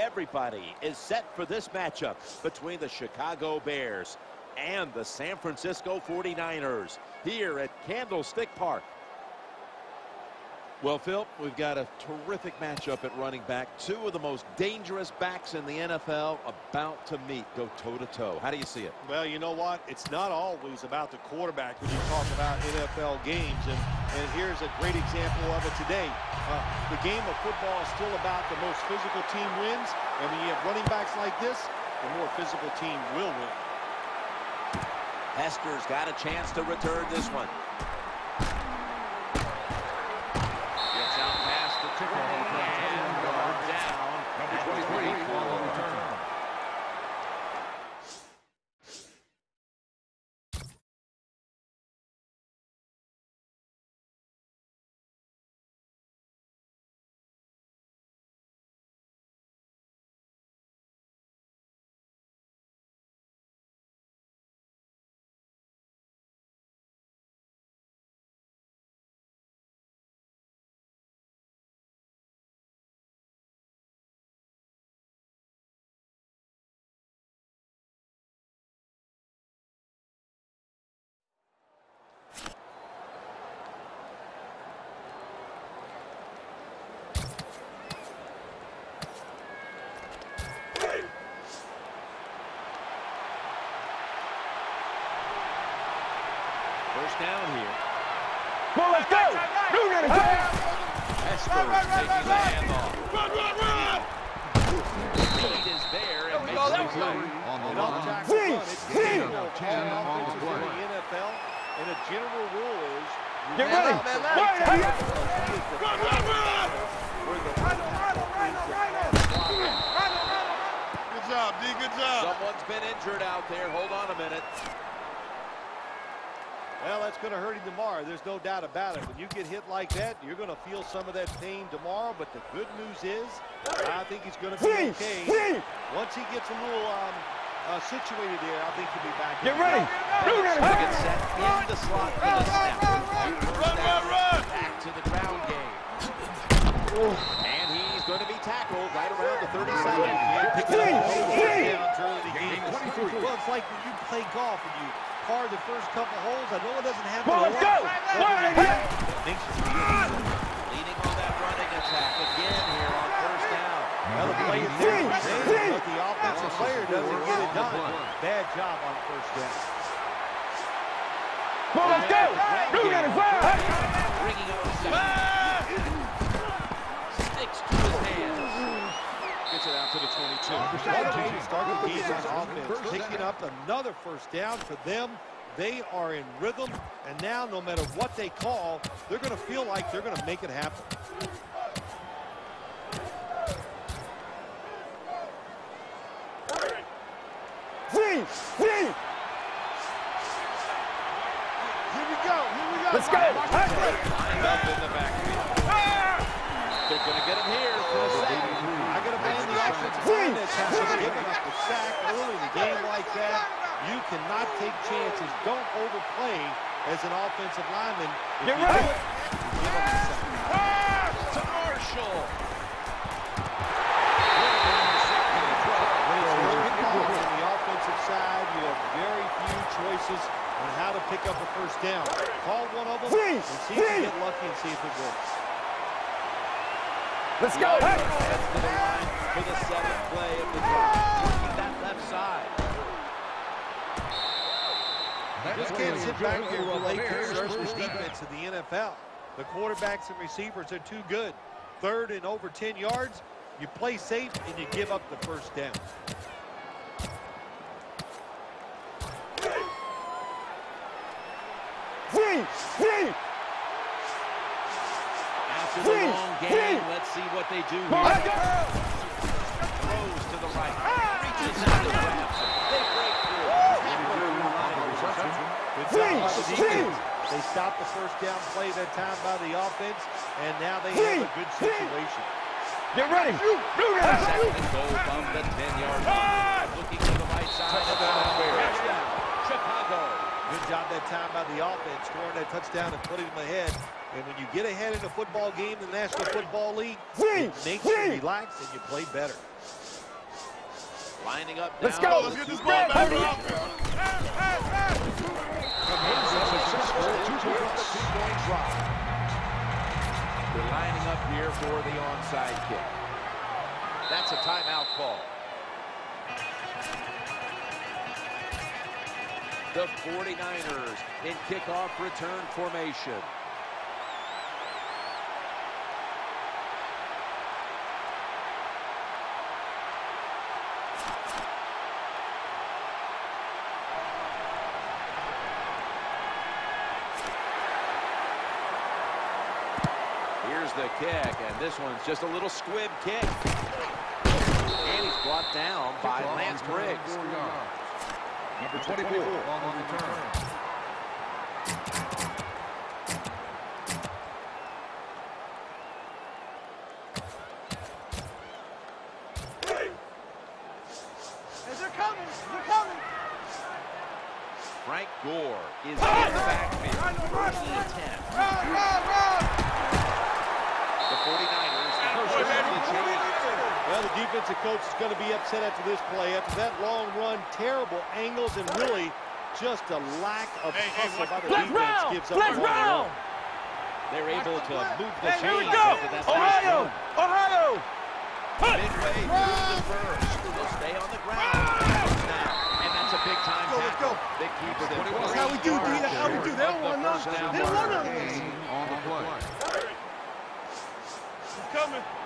And everybody is set for this matchup between the Chicago Bears and the San Francisco 49ers here at Candlestick Park. Well, Phil, we've got a terrific matchup at running back. Two of the most dangerous backs in the NFL about to meet, go toe-to-toe. -to -toe. How do you see it? Well, you know what? It's not always about the quarterback when you talk about NFL games, and, and here's a great example of it today. Uh, the game of football is still about the most physical team wins, and when you have running backs like this, the more physical team will win. Hester's got a chance to return this one. First down here. Well, let's go. New running back. Hester taking the handoff. Run, run, run. Lead is there and makes the play. On the line. See, see. On the NFL, and a general rule is Get ready. Right, run, run, run. Good job, D. Good job. Someone's been injured out there. Hold on a minute. Well, that's going to hurt him tomorrow. There's no doubt about it. When you get hit like that, you're going to feel some of that pain tomorrow. But the good news is, I think he's going to be okay. Once he gets a little um, uh, situated there, I think he'll be back. Get ready. Get set in the slot for the snap. Run, run, run. Back to the ground game. And he's going to be tackled right around the 37. Pick it up down the game. Well, it's like when you play golf and you the first couple holes. I know it doesn't happen Well, let's go. Leading on that running attack again here on first down. Play is there, but the offensive player doesn't get it done. Bad job on first down. Well, let's go. New running back. Bringing up the Sticks to his hands. Gets it out to the 22. What a start the game on offense. Picking up another first down for them. They are in rhythm, and now no matter what they call, they're going to feel like they're going to make it happen. See, see. Here we go. Here we go. Let's go. Lined up in the backfield. Ah! They're going to get him here for a sack. I got to blame the offensive line that's having given up the sack early in the game like that. You cannot take chances. Don't overplay as an offensive lineman. If Get you ready. do it, you give up. To Marshall. When it's on the offensive side, you have very few choices on how to pick up a first down. Call one of them and see if you get lucky and see if it works. Let's go. Heads to the line for the seventh play of the drive. Working that left side. Just can't sit back here and play conservative defense in the NFL. The quarterbacks and receivers are too good. Third and over 10 yards, you play safe and you give up the first down. See, see. After the long game, let's see what they do Well, here. Throws to the right. Reaches out grabs. They break through. They stopped the first down play that time by the offense, and now they have a good situation. Get ready. Second and goal from the 10-yard line. Looking to the right side of the Touchdown. Chicago. Good job that time by the offense, scoring that touchdown and putting them ahead. And when you get ahead in a football game the National Football League, it makes you relax and you play better. Lining up now. Let's go. Let's get this ball back. Two-point drop. They're lining up here for the onside kick. That's a timeout call. The 49ers in kickoff return formation. Here's the kick, and this one's just a little squib kick. And he's brought down by Lance Briggs. Number 24 on the return. Defensive coach is going to be upset after this play. After that long run, terrible angles, and really just a lack of hustle by the defense gives up Let's the ball. round. They're able to move the Hey, here we go. after that Ohio. Ohio. run. Midway through the first. They'll stay on the ground. Now, and that's a big time tackle. That keeps them That's how we do, D. That's how we do. They don't want none. They don't want marker. none. On the play. coming.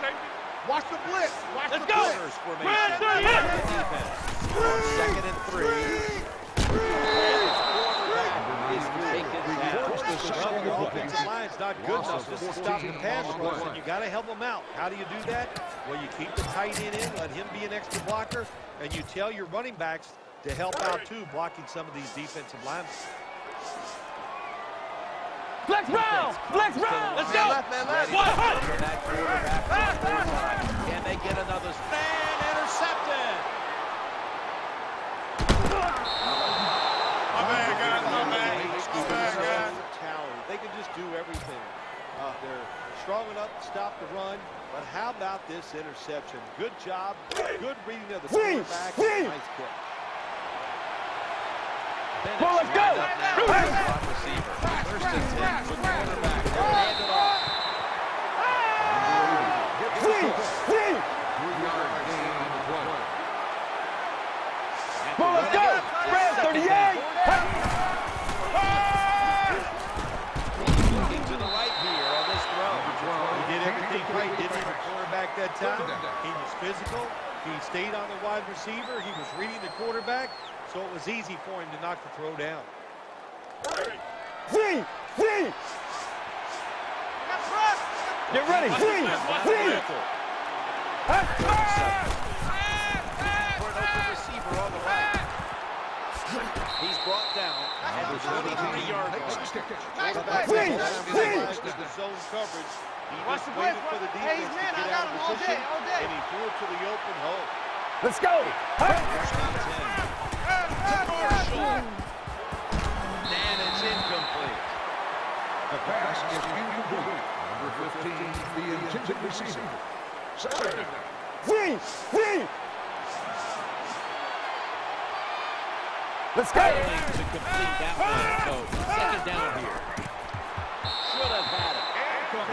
Watch the safety. Watch the blitz. Watch Let's the go. blitz. Corners formation. Red, red, red. Defense. On second and three. His quarterback is taken down. Well, the offensive line's not good enough just to stop the pass rush, and you got to help them out. How do you do that? Well, you keep the tight end in, let him be an extra blocker, and you tell your running backs to help out too, blocking some of these defensive linemen. Flex round. Flex round. Let's go. Left, man, left. One, one. That quarterback one more time. Can they get another man intercepted? My bad, guys. My bad. My bad, guys. They can just do everything. Uh, they're strong enough to stop the run, but how about this interception? Good job, good reading of the quarterback, nice kick. Well, let's go. lined up now as a slot receiver. And 10 with quarterback. They'll hand it off. Three. Three. At the Well, let's running go. back. Red Second 38. down. Looking to the right here on this throw. He did everything right, didn't he? The quarterback that time. He was physical. He stayed on the wide receiver. He was reading the quarterback, so it was easy for him to knock the throw down. Three. Three. Get ready. Three. Three. For an open receiver on the right. He's brought down at the 23-yard line. Quarterback Three, that time three. realized the zone coverage. He Watch just the waited blitz. for the Hey, defense man, to I get got out of him all day, all day. and he threw it to the open hole. Let's go. Huh? Pass is incomplete. Number 15, the intended receiver. Second down. Three. Three. Let's go. Failing to complete that one, so second down here. Should have had it.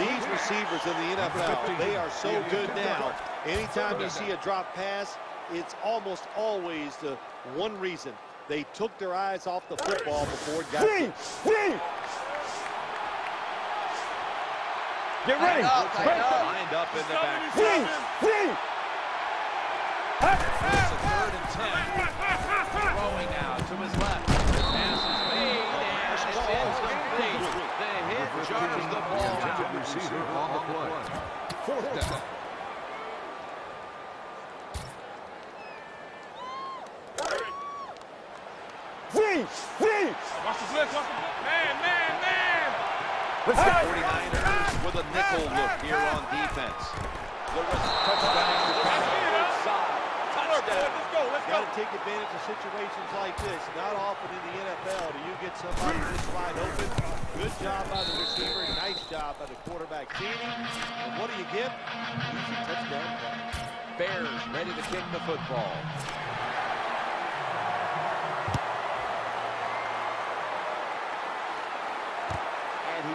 These receivers in the NFL, they are so good now. Anytime you see a drop pass, it's almost always the one reason. They took their eyes off the football before it got Three. there. Three. Get ready. Lined up in the back. Three. Three. It's a third and ten. Throwing now to his left. Pass is made and it's incomplete. The hit jars the ball Intended out. receiver on the play. Fourth down. Three. Three. Watch the blitz. Watch the blitz. Man, man, man. Let's go. 49ers with a nickel look here on defense. The touchdown. Touchdown. go, let's Got go. to take advantage of situations like this. Not often in the NFL do you get somebody this wide open. Good job by the receiver. Nice job by the quarterback seeing him. And what do you get? Easy touchdown. Bears ready to kick the football.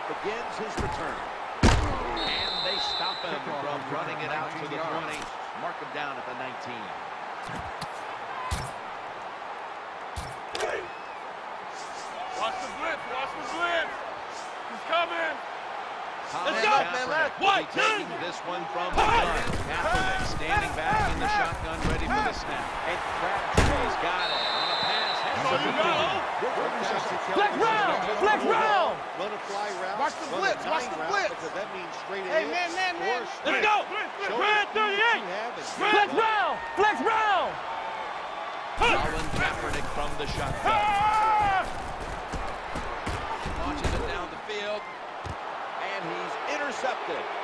Begins his return. And they stop him from running it out to the 20. Mark him down at the 19. Watch the blitz, watch the blitz. He's coming. Colin go. Man, will One, taking this one from the gun. Kaepernick standing back in the shotgun, ready for the snap. And Crabtree's got it Flex round, flex round. Run a fly route. Watch the blitz, watch the blitz. That means straight Hey, man, man, man. Let's go. Red 38. you Flex get round, flex round. Colin Kaepernick from the shotgun. Ah! Launches it down the field. And he's intercepted.